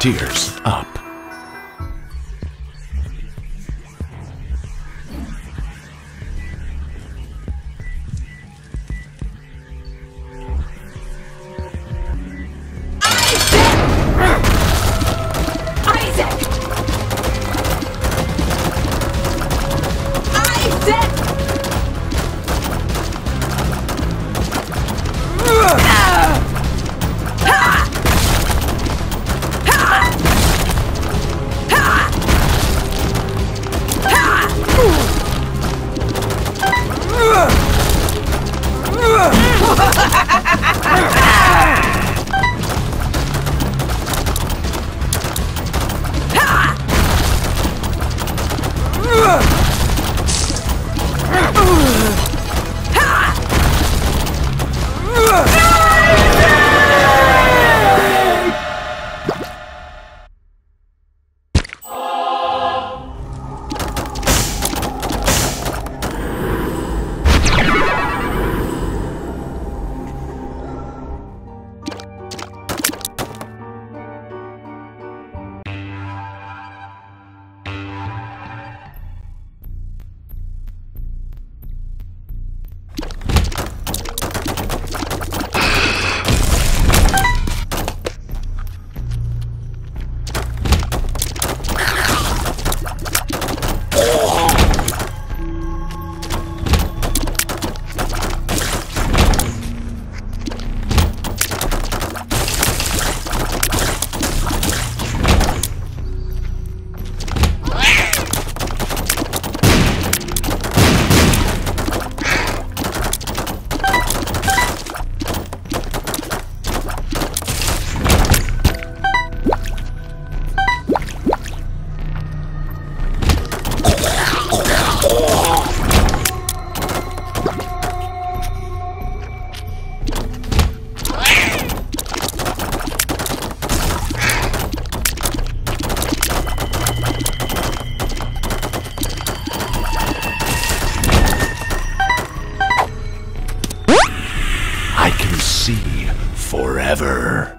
Tears up. See forever.